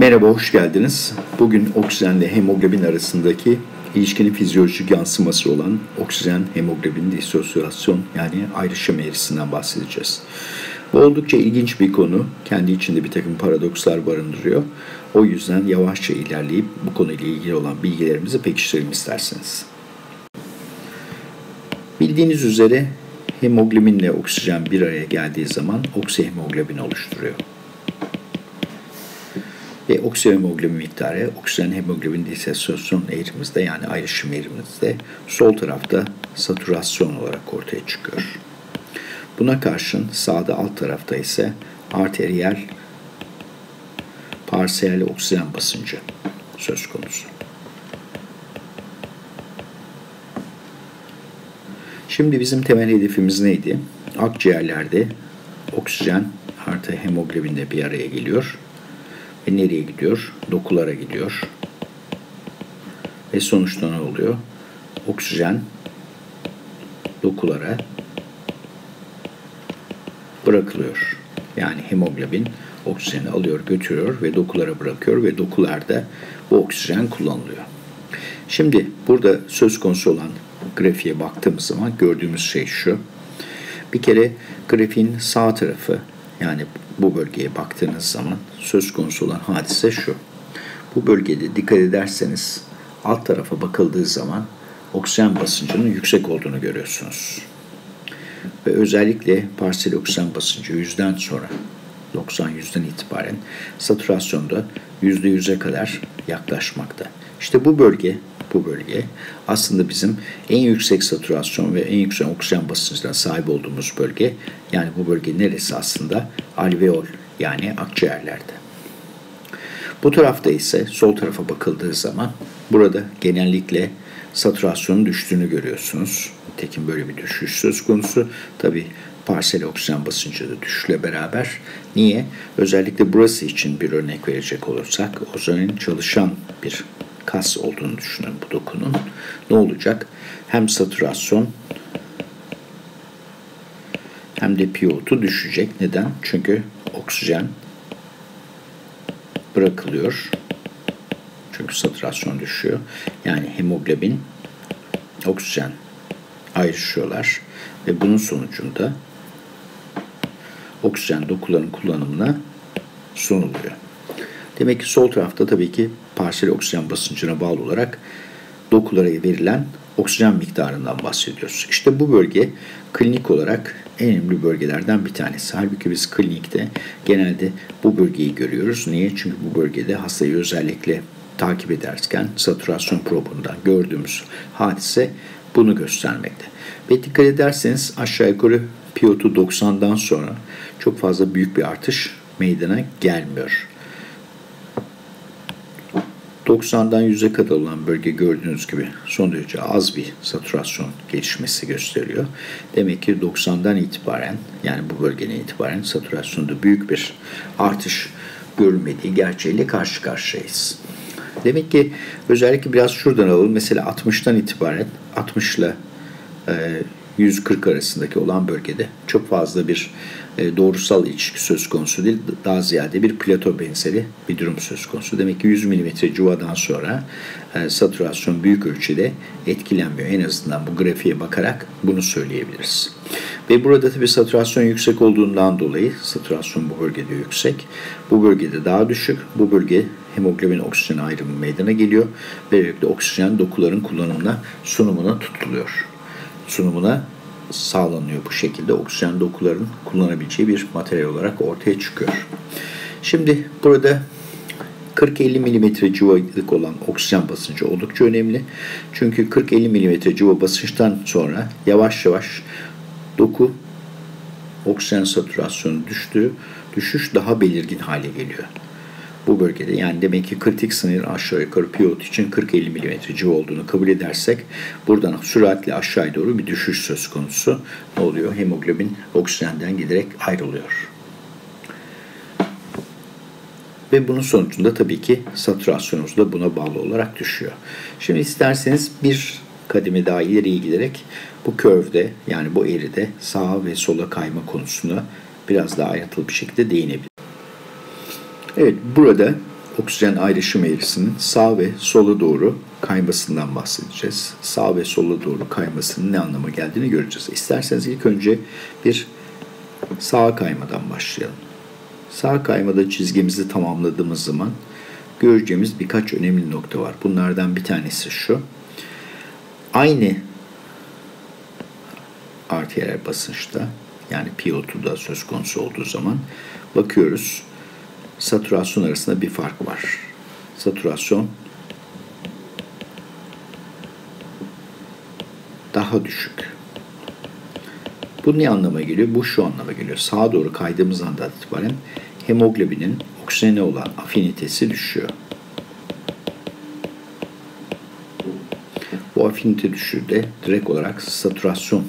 Merhaba, hoş geldiniz. Bugün oksijenle hemoglobin arasındaki ilişkinin fizyolojik yansıması olan oksijen hemoglobin disosyasyon yani ayrışım eğrisinden bahsedeceğiz. Bu oldukça ilginç bir konu. Kendi içinde bir takım paradokslar barındırıyor. O yüzden yavaşça ilerleyip bu konuyla ilgili olan bilgilerimizi pekiştirelim isterseniz. Bildiğiniz üzere hemoglobinle oksijen bir araya geldiği zaman oksihemoglobin oluşturuyor. Ve oksijen hemoglobin miktarı oksijen hemoglobin disosasyon eğrimizde yani ayrışım eğrimizde sol tarafta saturasyon olarak ortaya çıkıyor. Buna karşın sağda alt tarafta ise arteriyel parsiyel oksijen basıncı söz konusu. Şimdi bizim temel hedefimiz neydi? Akciğerlerde oksijen artı hemoglobin de bir araya geliyor. Ve nereye gidiyor? Dokulara gidiyor. Ve sonuçta ne oluyor? Oksijen dokulara bırakılıyor. Yani hemoglobin oksijeni alıyor, götürüyor ve dokulara bırakıyor ve dokularda bu oksijen kullanılıyor. Şimdi burada söz konusu olan grafiğe baktığımız zaman gördüğümüz şey şu. Bir kere grafiğin sağ tarafı yani bu bölgeye baktığınız zaman söz konusu olan hadise şu. Bu bölgede dikkat ederseniz alt tarafa bakıldığı zaman oksijen basıncının yüksek olduğunu görüyorsunuz. Ve özellikle parsiyel oksijen basıncı yüzden sonra 90 yüzden itibaren satürasyonda yüzde yüze kadar yaklaşmakta. İşte bu bölge bu bölge aslında bizim en yüksek saturasyon ve en yüksek oksijen basıncına sahip olduğumuz bölge. Yani bu bölge neresi aslında? Alveol yani akciğerlerde. Bu tarafta ise sol tarafa bakıldığı zaman burada genellikle saturasyonun düştüğünü görüyorsunuz. Tekin böyle bir düşüş söz konusu. Tabi parsel oksijen basıncı da düşüşle beraber. Niye? Özellikle burası için bir örnek verecek olursak ozonin çalışan bir kas olduğunu düşünün bu dokunun. Ne olacak? Hem saturasyon hem de PO2 düşecek. Neden? Çünkü oksijen bırakılıyor. Çünkü saturasyon düşüyor. Yani hemoglobin, oksijen ayrışıyorlar ve bunun sonucunda oksijen dokuların kullanımına sunuluyor. Demek ki sol tarafta tabii ki parsiyel oksijen basıncına bağlı olarak dokulara verilen oksijen miktarından bahsediyoruz. İşte bu bölge klinik olarak en önemli bölgelerden bir tanesi. Halbuki biz klinikte genelde bu bölgeyi görüyoruz. Niye? Çünkü bu bölgede hastayı özellikle takip ederken saturasyon probundan gördüğümüz hadise bunu göstermekte. Ve dikkat ederseniz aşağı yukarı PO2 90'dan sonra çok fazla büyük bir artış meydana gelmiyor. 90'dan 100'e kadar olan bölge gördüğünüz gibi son derece az bir saturasyon gelişmesi gösteriyor. Demek ki 90'dan itibaren yani bu bölgeden itibaren saturasyonda büyük bir artış görülmediği gerçeğiyle karşı karşıyayız. Demek ki özellikle biraz şuradan alalım. Mesela 60'tan itibaren 60 ile 140 arasındaki olan bölgede çok fazla bir doğrusal ilişki söz konusu değil. Daha ziyade bir plato benzeri bir durum söz konusu. Demek ki 100 mm cuvadan sonra e, saturasyon büyük ölçüde etkilenmiyor. En azından bu grafiğe bakarak bunu söyleyebiliriz. Ve burada tabi saturasyon yüksek olduğundan dolayı saturasyon bu bölgede yüksek. Bu bölgede daha düşük. Bu bölge hemoglobin oksijen ayrımı meydana geliyor. Böylelikle oksijen dokuların kullanımına sunumuna tutuluyor. Sunumuna sağlanıyor bu şekilde. Oksijen dokuların kullanabileceği bir materyal olarak ortaya çıkıyor. Şimdi burada 40-50 mm civalık olan oksijen basıncı oldukça önemli. Çünkü 40-50 mm civa basınçtan sonra yavaş yavaş doku oksijen satürasyonu düştü, düşüş daha belirgin hale geliyor bu bölgede. Yani demek ki kritik sınır aşağı yukarı pivot için 40-50 mm civa olduğunu kabul edersek buradan süratle aşağı doğru bir düşüş söz konusu. Ne oluyor? Hemoglobin oksijenden giderek ayrılıyor. Ve bunun sonucunda tabii ki satürasyonumuz da buna bağlı olarak düşüyor. Şimdi isterseniz bir kademe daha ileriye giderek bu körvde yani bu eğride sağa ve sola kayma konusuna biraz daha ayrıntılı bir şekilde değinebiliriz. Evet burada oksijen ayrışım eğrisinin sağ ve sola doğru kaymasından bahsedeceğiz. Sağ ve sola doğru kaymasının ne anlama geldiğini göreceğiz. İsterseniz ilk önce bir sağ kaymadan başlayalım. Sağ kaymada çizgimizi tamamladığımız zaman göreceğimiz birkaç önemli nokta var. Bunlardan bir tanesi şu. Aynı arteriyel basınçta yani PO2'da söz konusu olduğu zaman bakıyoruz saturasyon arasında bir fark var. Saturasyon daha düşük. Bu ne anlama geliyor? Bu şu anlama geliyor. Sağa doğru kaydığımız anda itibaren hemoglobinin oksijene olan afinitesi düşüyor. Bu afinite düşüşü de direkt olarak saturasyon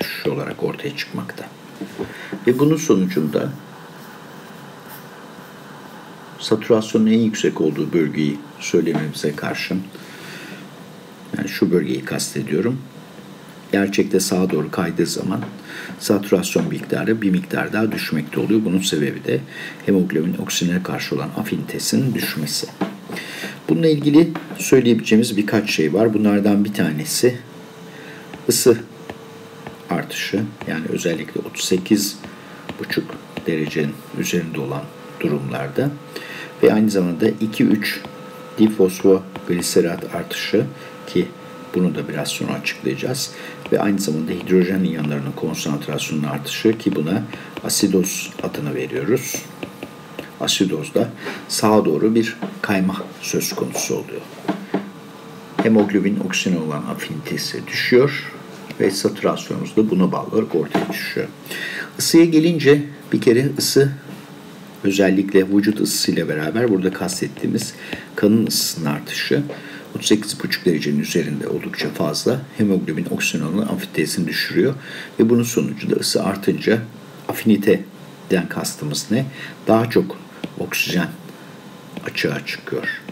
düşüşü olarak ortaya çıkmakta. Ve bunun sonucunda saturasyonun en yüksek olduğu bölgeyi söylememize karşın yani şu bölgeyi kastediyorum. Gerçekte sağa doğru kaydığı zaman saturasyon miktarı bir miktar daha düşmekte oluyor. Bunun sebebi de hemoglobin oksijene karşı olan afinitesinin düşmesi. Bununla ilgili söyleyebileceğimiz birkaç şey var. Bunlardan bir tanesi ısı artışı. Yani özellikle 38,5 derecenin üzerinde olan durumlarda ve aynı zamanda 2-3 difosfogliserat artışı ki bunu da biraz sonra açıklayacağız. Ve aynı zamanda hidrojen iyonlarının konsantrasyonunun artışı ki buna asidoz adını veriyoruz. Asidozda sağa doğru bir kayma söz konusu oluyor. Hemoglobin oksijene olan afinitesi düşüyor ve saturasyonumuz da buna bağlı olarak ortaya düşüyor. Isıya gelince bir kere ısı özellikle vücut ısısıyla beraber burada kastettiğimiz kanın ısısının artışı 38,5 derecenin üzerinde oldukça fazla hemoglobin oksijen oranı afinitesini düşürüyor ve bunun sonucu da ısı artınca afiniteden kastımız ne? Daha çok oksijen açığa çıkıyor.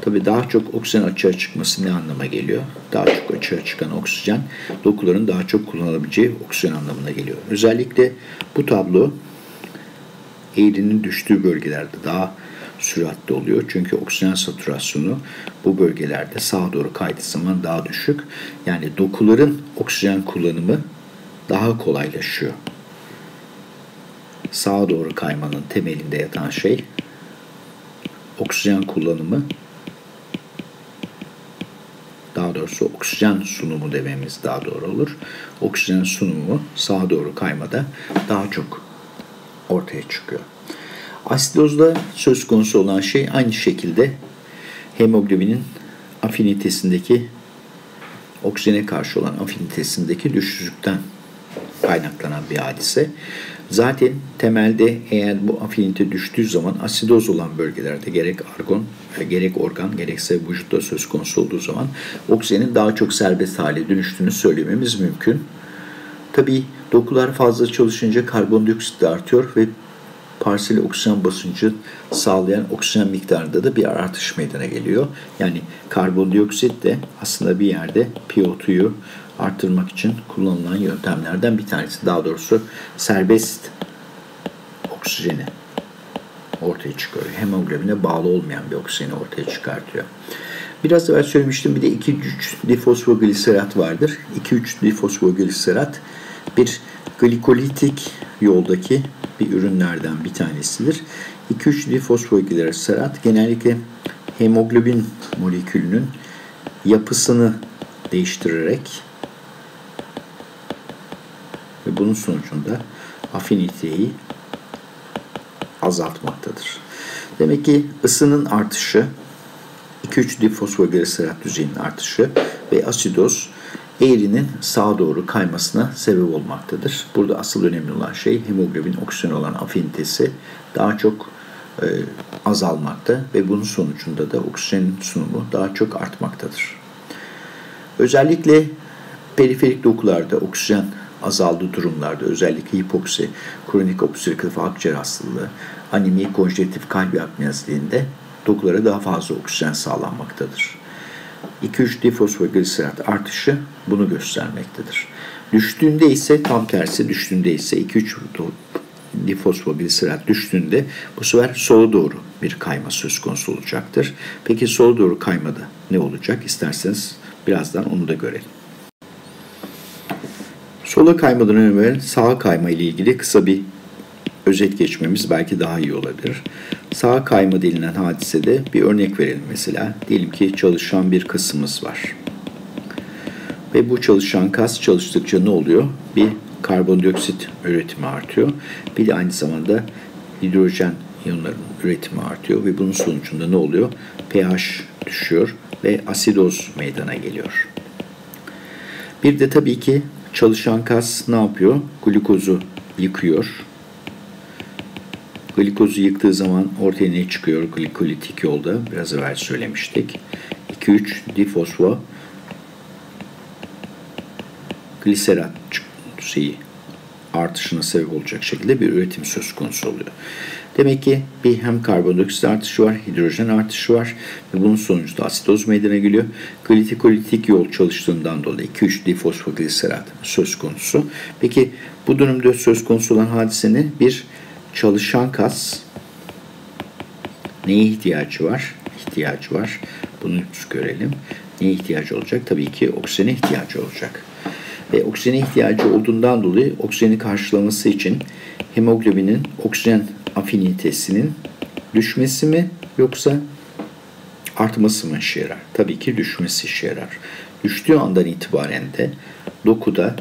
Tabi daha çok oksijen açığa çıkması ne anlama geliyor? Daha çok açığa çıkan oksijen dokuların daha çok kullanılabileceği oksijen anlamına geliyor. Özellikle bu tablo eğrinin düştüğü bölgelerde daha süratli oluyor. Çünkü oksijen satürasyonu bu bölgelerde sağa doğru kaydığı zaman daha düşük. Yani dokuların oksijen kullanımı daha kolaylaşıyor. Sağa doğru kaymanın temelinde yatan şey oksijen kullanımı daha doğrusu oksijen sunumu dememiz daha doğru olur. Oksijen sunumu sağa doğru kaymada daha çok ortaya çıkıyor. Asidozda söz konusu olan şey aynı şekilde hemoglobinin afinitesindeki oksijene karşı olan afinitesindeki düşüşlükten kaynaklanan bir hadise. Zaten temelde eğer bu afinite düştüğü zaman asidoz olan bölgelerde gerek argon, e, gerek organ, gerekse vücutta söz konusu olduğu zaman oksijenin daha çok serbest hale dönüştüğünü söylememiz mümkün. Tabii dokular fazla çalışınca karbondioksit de artıyor ve parsel oksijen basıncı sağlayan oksijen miktarında da bir artış meydana geliyor. Yani karbondioksit de aslında bir yerde PO2'yu arttırmak için kullanılan yöntemlerden bir tanesi. Daha doğrusu serbest oksijeni ortaya çıkıyor. Hemoglobine bağlı olmayan bir oksijeni ortaya çıkartıyor. Biraz evvel söylemiştim bir de 2-3 difosfogliserat vardır. 2-3 difosfogliserat bir glikolitik yoldaki bir ürünlerden bir tanesidir. 2-3 difosfogliserat genellikle hemoglobin molekülünün yapısını değiştirerek ve bunun sonucunda afiniteyi azaltmaktadır. Demek ki ısının artışı 2-3 difosfogliserat düzeyinin artışı ve asidoz eğrinin sağa doğru kaymasına sebep olmaktadır. Burada asıl önemli olan şey hemoglobin oksijen olan afinitesi daha çok e, azalmakta ve bunun sonucunda da oksijen sunumu daha çok artmaktadır. Özellikle periferik dokularda oksijen azaldığı durumlarda özellikle hipoksi, kronik obstrüktif akciğer hastalığı, anemi, konjektif kalp apnezliğinde dokulara daha fazla oksijen sağlanmaktadır. 2-3 difosfogliserat artışı bunu göstermektedir. Düştüğünde ise tam tersi düştüğünde ise 2-3 difosfogliserat düştüğünde bu sefer sola doğru bir kayma söz konusu olacaktır. Peki sola doğru kaymada ne olacak? İsterseniz birazdan onu da görelim. Sola kaymadan önce sağa kayma ile ilgili kısa bir özet geçmemiz belki daha iyi olabilir. Sağa kayma denilen hadisede bir örnek verelim mesela. Diyelim ki çalışan bir kasımız var. Ve bu çalışan kas çalıştıkça ne oluyor? Bir karbondioksit üretimi artıyor. Bir de aynı zamanda hidrojen iyonların üretimi artıyor ve bunun sonucunda ne oluyor? pH düşüyor ve asidoz meydana geliyor. Bir de tabii ki çalışan kas ne yapıyor? Glukozu yıkıyor. Glikozu yıktığı zaman ortaya ne çıkıyor glikolitik yolda? Biraz evvel söylemiştik. 2-3 difosfo gliserat şeyi artışına sebep olacak şekilde bir üretim söz konusu oluyor. Demek ki bir hem karbondioksit artışı var, hidrojen artışı var ve bunun sonucunda asitoz meydana geliyor. Glitikolitik yol çalıştığından dolayı 2-3 difosfogliserat söz konusu. Peki bu durumda söz konusu olan hadisenin bir çalışan kas neye ihtiyacı var? İhtiyacı var. Bunu görelim. Neye ihtiyacı olacak? Tabii ki oksijene ihtiyacı olacak. Ve oksijene ihtiyacı olduğundan dolayı oksijeni karşılaması için hemoglobinin oksijen afinitesinin düşmesi mi yoksa artması mı işe yarar? Tabii ki düşmesi işe yarar. Düştüğü andan itibaren de dokuda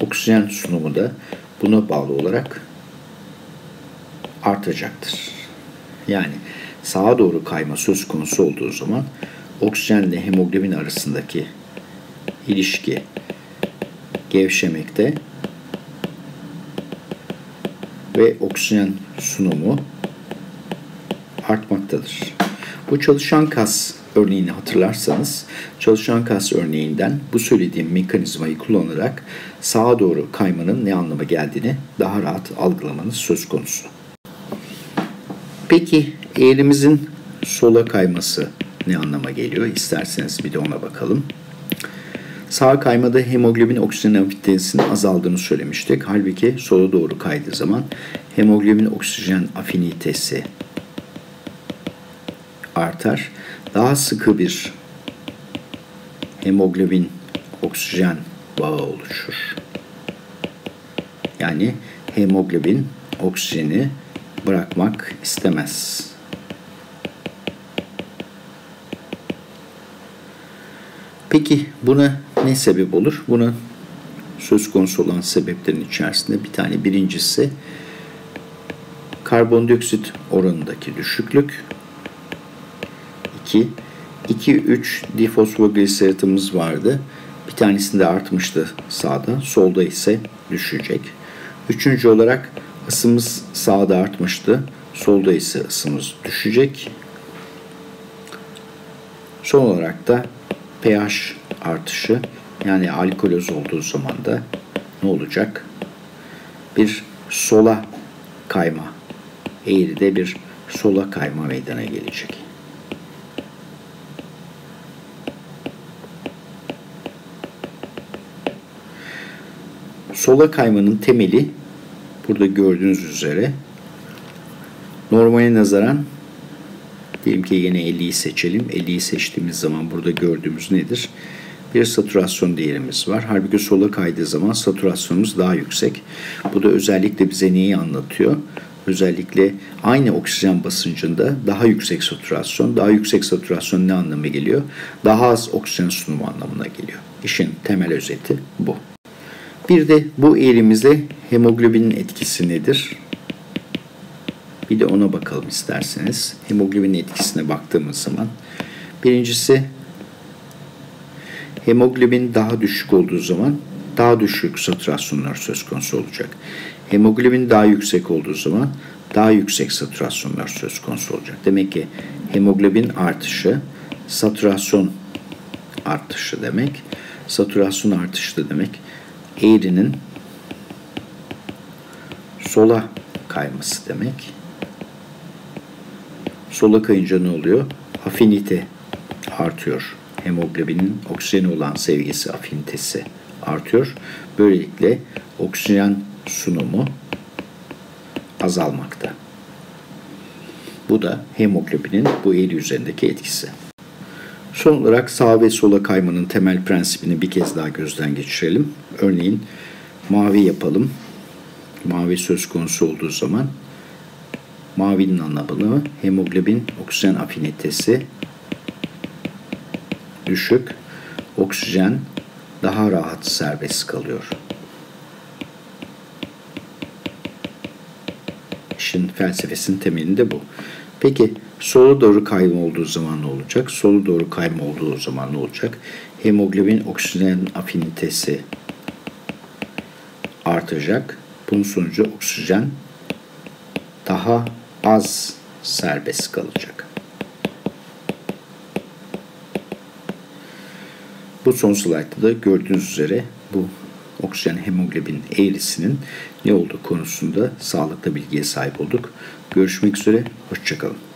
oksijen sunumu da buna bağlı olarak artacaktır. Yani sağa doğru kayma söz konusu olduğu zaman oksijenle hemoglobin arasındaki ilişki gevşemekte ve oksijen sunumu artmaktadır. Bu çalışan kas örneğini hatırlarsanız çalışan kas örneğinden bu söylediğim mekanizmayı kullanarak sağa doğru kaymanın ne anlama geldiğini daha rahat algılamanız söz konusu. Peki eğrimizin sola kayması ne anlama geliyor? İsterseniz bir de ona bakalım. Sağ kaymada hemoglobin oksijen afinitesinin azaldığını söylemiştik. Halbuki sola doğru kaydığı zaman hemoglobin oksijen afinitesi artar. Daha sıkı bir hemoglobin oksijen bağı oluşur. Yani hemoglobin oksijeni bırakmak istemez. Peki buna ne sebep olur? Buna söz konusu olan sebeplerin içerisinde bir tane birincisi karbondioksit oranındaki düşüklük. 2 2-3 difosfogliseratımız vardı. Bir tanesinde artmıştı sağda, solda ise düşecek. Üçüncü olarak ısımız sağda artmıştı, solda ise ısımız düşecek. Son olarak da pH artışı yani alkoloz olduğu zaman da ne olacak? Bir sola kayma, eğride bir sola kayma meydana gelecek. Sola kaymanın temeli burada gördüğünüz üzere normale nazaran diyelim ki yine 50'yi seçelim. 50'yi seçtiğimiz zaman burada gördüğümüz nedir? Bir saturasyon değerimiz var. Halbuki sola kaydığı zaman saturasyonumuz daha yüksek. Bu da özellikle bize neyi anlatıyor? Özellikle aynı oksijen basıncında daha yüksek saturasyon, daha yüksek saturasyon ne anlamına geliyor? Daha az oksijen sunumu anlamına geliyor. İşin temel özeti bu. Bir de bu eğrimizde hemoglobinin etkisi nedir? Bir de ona bakalım isterseniz. Hemoglobinin etkisine baktığımız zaman birincisi hemoglobin daha düşük olduğu zaman daha düşük saturasyonlar söz konusu olacak. Hemoglobin daha yüksek olduğu zaman daha yüksek saturasyonlar söz konusu olacak. Demek ki hemoglobin artışı saturasyon artışı demek. Saturasyon artışı da demek eğrinin sola kayması demek. Sola kayınca ne oluyor? Afinite artıyor. Hemoglobinin oksijene olan sevgisi, afinitesi artıyor. Böylelikle oksijen sunumu azalmakta. Bu da hemoglobinin bu eğri üzerindeki etkisi. Son olarak sağ ve sola kaymanın temel prensibini bir kez daha gözden geçirelim. Örneğin mavi yapalım. Mavi söz konusu olduğu zaman mavinin anlamını hemoglobin oksijen afinitesi düşük, oksijen daha rahat serbest kalıyor. İşin felsefesinin temelinde bu. Peki sola doğru kayma olduğu zaman ne olacak? Sola doğru kayma olduğu zaman ne olacak? Hemoglobin oksijen afinitesi artacak. Bunun sonucu oksijen daha az serbest kalacak. Bu son slaytta da gördüğünüz üzere bu oksijen hemoglobin eğrisinin ne olduğu konusunda sağlıklı bilgiye sahip olduk. Görüşmek üzere, hoşçakalın.